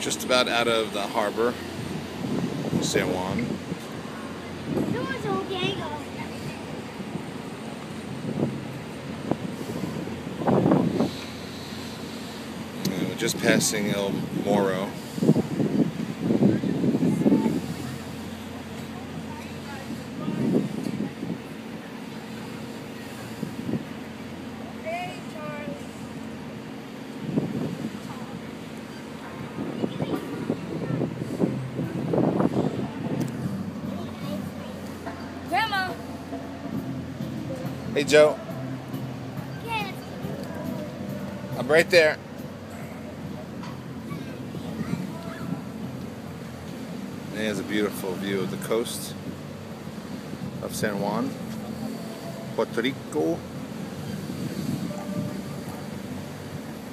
just about out of the harbor, San Juan. And we're just passing El Morro. Hey Joe, Yes. I'm right there. There's a beautiful view of the coast of San Juan, Puerto Rico.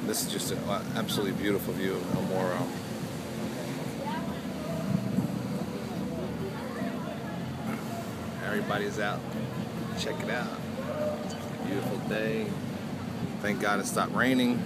This is just an absolutely beautiful view of El Morro. Everybody's out. Check it out. Beautiful day. Thank God it stopped raining.